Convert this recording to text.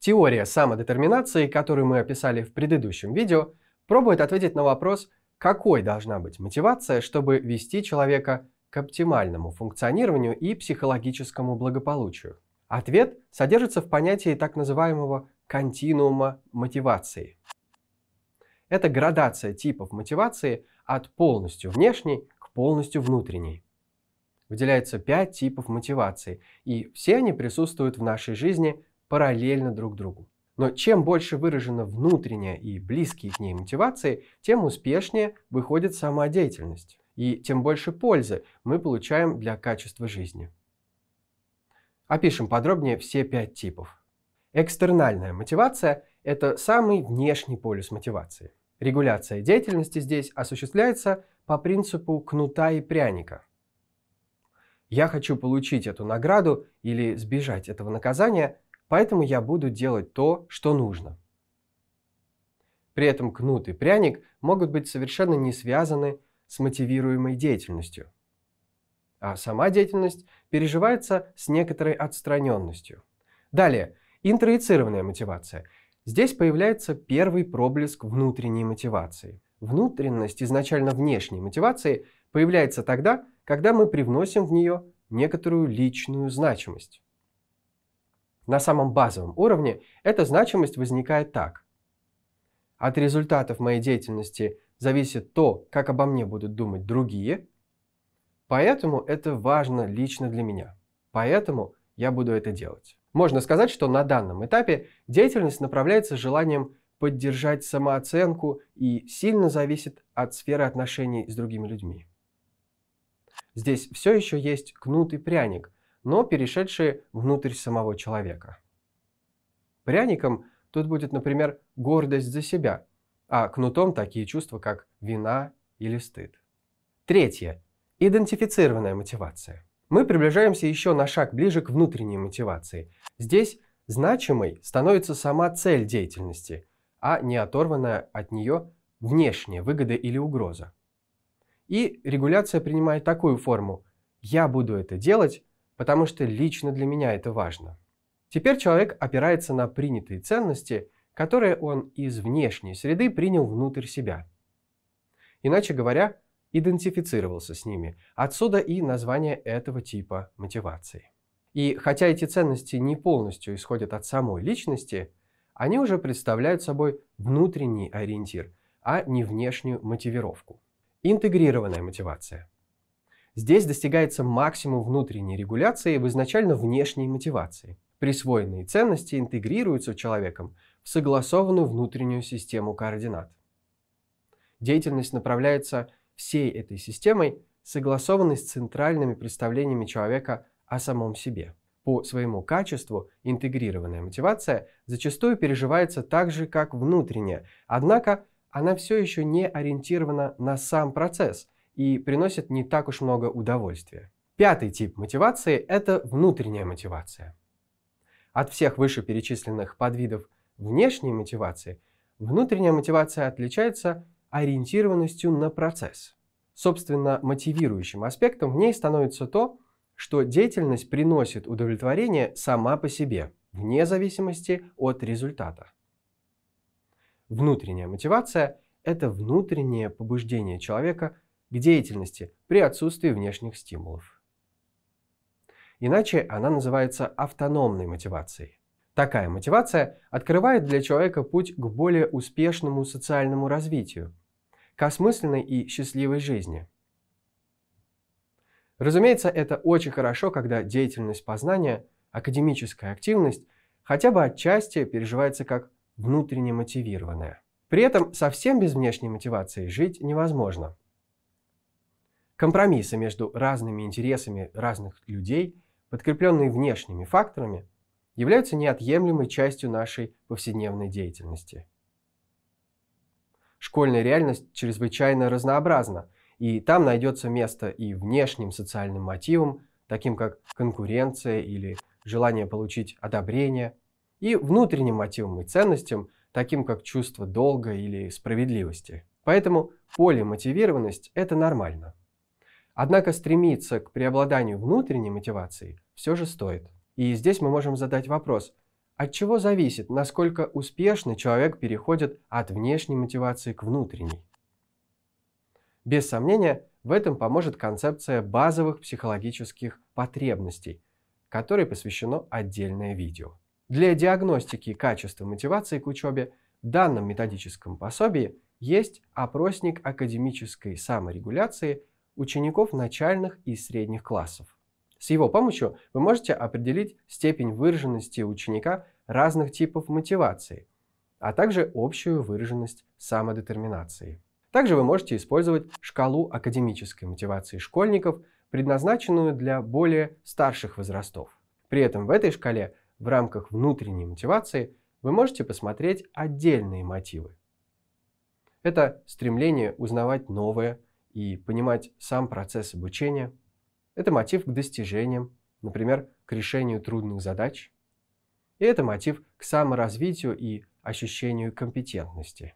Теория самодетерминации, которую мы описали в предыдущем видео, пробует ответить на вопрос, какой должна быть мотивация, чтобы вести человека к оптимальному функционированию и психологическому благополучию. Ответ содержится в понятии так называемого континуума мотивации. Это градация типов мотивации от полностью внешней к полностью внутренней. Выделяется пять типов мотивации, и все они присутствуют в нашей жизни параллельно друг другу. Но чем больше выражена внутренняя и близкие к ней мотивации, тем успешнее выходит сама деятельность, и тем больше пользы мы получаем для качества жизни. Опишем подробнее все пять типов. Экстернальная мотивация – это самый внешний полюс мотивации. Регуляция деятельности здесь осуществляется по принципу кнута и пряника. Я хочу получить эту награду или сбежать этого наказания, поэтому я буду делать то, что нужно. При этом кнут и пряник могут быть совершенно не связаны с мотивируемой деятельностью. А сама деятельность переживается с некоторой отстраненностью. Далее, Интроицированная мотивация. Здесь появляется первый проблеск внутренней мотивации. Внутренность изначально внешней мотивации появляется тогда, когда мы привносим в нее некоторую личную значимость. На самом базовом уровне эта значимость возникает так. От результатов моей деятельности зависит то, как обо мне будут думать другие, поэтому это важно лично для меня. Поэтому я буду это делать. Можно сказать, что на данном этапе деятельность направляется желанием поддержать самооценку и сильно зависит от сферы отношений с другими людьми. Здесь все еще есть кнут и пряник, но перешедшие внутрь самого человека. Пряником тут будет, например, гордость за себя, а кнутом такие чувства, как вина или стыд. Третье. Идентифицированная мотивация мы приближаемся еще на шаг ближе к внутренней мотивации. Здесь значимой становится сама цель деятельности, а не оторванная от нее внешняя выгода или угроза. И регуляция принимает такую форму «я буду это делать, потому что лично для меня это важно». Теперь человек опирается на принятые ценности, которые он из внешней среды принял внутрь себя. Иначе говоря, идентифицировался с ними. Отсюда и название этого типа мотивации. И хотя эти ценности не полностью исходят от самой личности, они уже представляют собой внутренний ориентир, а не внешнюю мотивировку. Интегрированная мотивация. Здесь достигается максимум внутренней регуляции в изначально внешней мотивации. Присвоенные ценности интегрируются человеком в согласованную внутреннюю систему координат. Деятельность направляется всей этой системой согласованы с центральными представлениями человека о самом себе. По своему качеству интегрированная мотивация зачастую переживается так же, как внутренняя, однако она все еще не ориентирована на сам процесс и приносит не так уж много удовольствия. Пятый тип мотивации – это внутренняя мотивация. От всех вышеперечисленных подвидов внешней мотивации внутренняя мотивация отличается ориентированностью на процесс. Собственно, мотивирующим аспектом в ней становится то, что деятельность приносит удовлетворение сама по себе, вне зависимости от результата. Внутренняя мотивация – это внутреннее побуждение человека к деятельности при отсутствии внешних стимулов. Иначе она называется автономной мотивацией. Такая мотивация открывает для человека путь к более успешному социальному развитию, к осмысленной и счастливой жизни. Разумеется, это очень хорошо, когда деятельность познания, академическая активность хотя бы отчасти переживается как внутренне мотивированная. При этом совсем без внешней мотивации жить невозможно. Компромиссы между разными интересами разных людей, подкрепленные внешними факторами, являются неотъемлемой частью нашей повседневной деятельности. Школьная реальность чрезвычайно разнообразна, и там найдется место и внешним социальным мотивам, таким как конкуренция или желание получить одобрение, и внутренним мотивам и ценностям, таким как чувство долга или справедливости. Поэтому полимотивированность – это нормально. Однако стремиться к преобладанию внутренней мотивации все же стоит. И здесь мы можем задать вопрос, От чего зависит, насколько успешно человек переходит от внешней мотивации к внутренней? Без сомнения, в этом поможет концепция базовых психологических потребностей, которой посвящено отдельное видео. Для диагностики качества мотивации к учебе в данном методическом пособии есть опросник академической саморегуляции учеников начальных и средних классов. С его помощью вы можете определить степень выраженности ученика разных типов мотивации, а также общую выраженность самодетерминации. Также вы можете использовать шкалу академической мотивации школьников, предназначенную для более старших возрастов. При этом в этой шкале в рамках внутренней мотивации вы можете посмотреть отдельные мотивы. Это стремление узнавать новое и понимать сам процесс обучения – это мотив к достижениям, например, к решению трудных задач. И это мотив к саморазвитию и ощущению компетентности.